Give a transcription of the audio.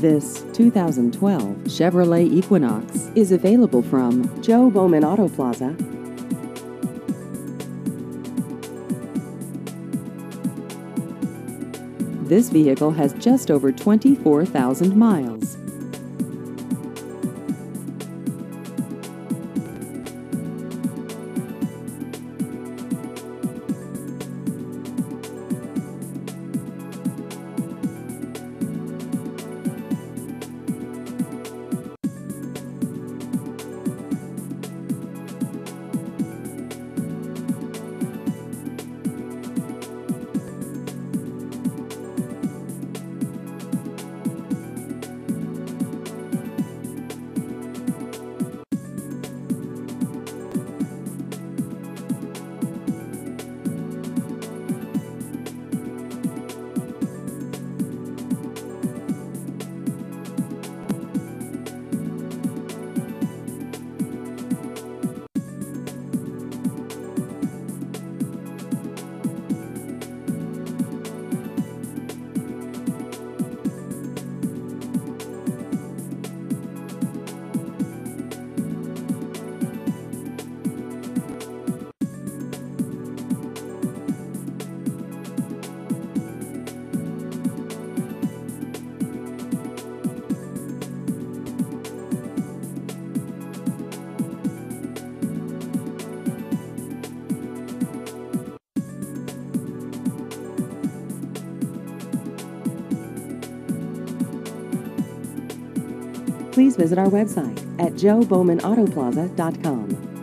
This 2012 Chevrolet Equinox is available from Joe Bowman Auto Plaza. This vehicle has just over 24,000 miles. Please visit our website at joebowmanautoplaza.com.